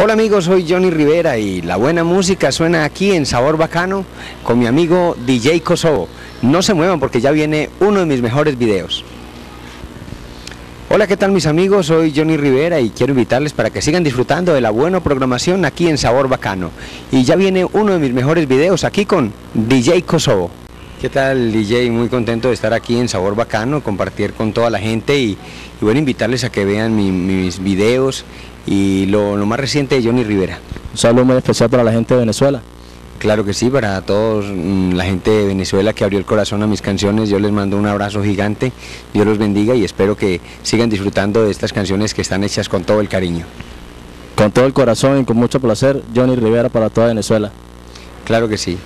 Hola amigos, soy Johnny Rivera y la buena música suena aquí en Sabor Bacano con mi amigo DJ Kosovo. No se muevan porque ya viene uno de mis mejores videos. Hola, ¿qué tal mis amigos? Soy Johnny Rivera y quiero invitarles para que sigan disfrutando de la buena programación aquí en Sabor Bacano. Y ya viene uno de mis mejores videos aquí con DJ Kosovo. ¿Qué tal DJ? Muy contento de estar aquí en Sabor Bacano, compartir con toda la gente y, y bueno, invitarles a que vean mi- mis videos y lo, lo más reciente de Johnny Rivera. Un saludo muy especial para la gente de Venezuela. Claro que sí, para todos mm, la gente de Venezuela que abrió el corazón a mis canciones, yo les mando un abrazo gigante, Dios los bendiga y espero que sigan disfrutando de estas canciones que están hechas con todo el cariño. Con todo el corazón y con mucho placer, Johnny Rivera para toda Venezuela. Claro que sí.